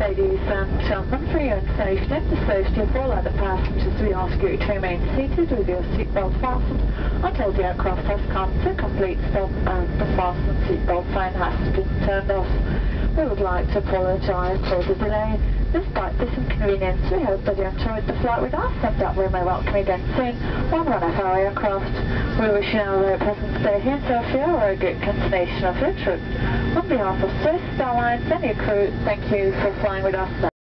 Ladies um, and gentlemen, for your safety and the safety of all other passengers, we ask you to remain seated with your seatbelt fastened until the aircraft has come to a complete stop and the fasten seatbelt sign has been turned off. We would like to apologize for the delay. Despite this inconvenience, we hope that you enjoyed the flight with us and that we may welcome you again soon on one of our aircraft. We wish you now a pleasant stay here in Sofia or a good continuation of your trip. On behalf of Swiss Airlines and your crew, thank you for flying with us